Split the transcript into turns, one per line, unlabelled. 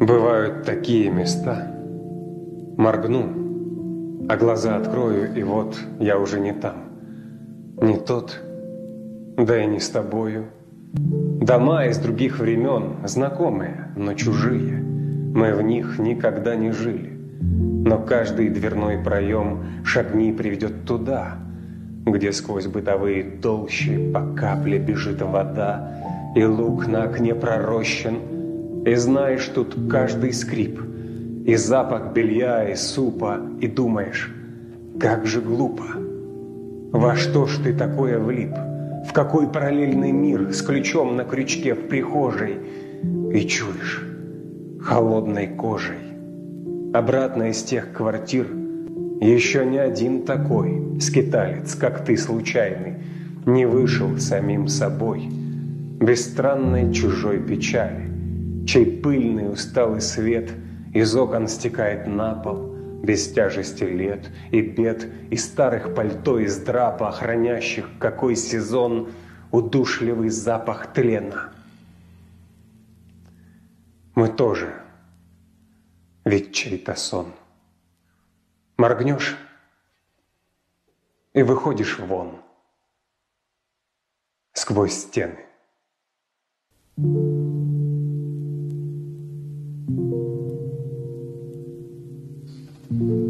Бывают такие места. Моргну, а глаза открою, и вот я уже не там. Не тот, да и не с тобою. Дома из других времен, знакомые, но чужие. Мы в них никогда не жили. Но каждый дверной проем шагни приведет туда, где сквозь бытовые толщи по капле бежит вода, и лук на окне пророщен, и знаешь тут каждый скрип, и запах белья, и супа, и думаешь, как же глупо. Во что ж ты такое влип? В какой параллельный мир с ключом на крючке в прихожей? И чуешь, холодной кожей. Обратно из тех квартир еще ни один такой скиталец, как ты случайный, не вышел самим собой, без странной чужой печали чей пыльный усталый свет из окон стекает на пол, без тяжести лет и бед, и старых пальто из драпа, охранящих какой сезон удушливый запах тлена. Мы тоже, ведь чей-то сон. Моргнешь и выходишь вон сквозь стены. thank you Mm-hmm.